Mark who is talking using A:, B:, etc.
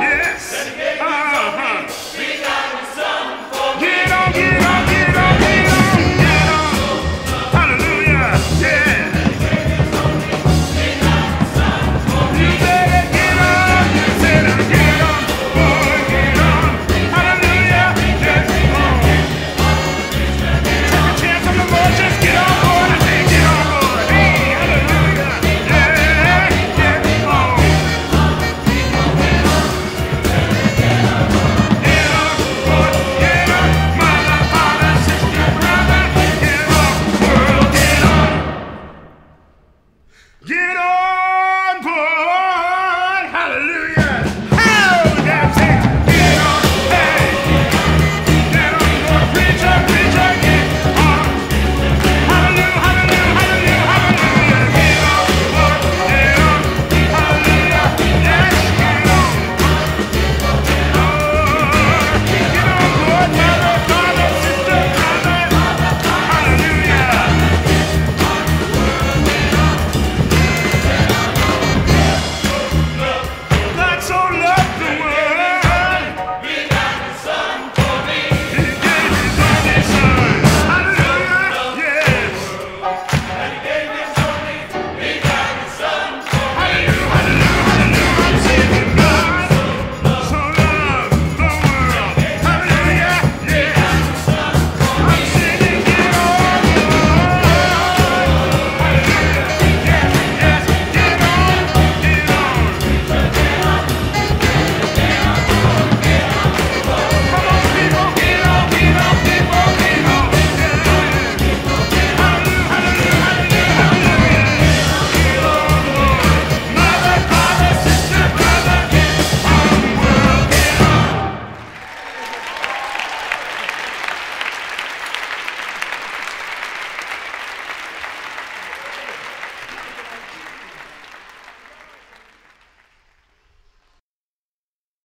A: Yes!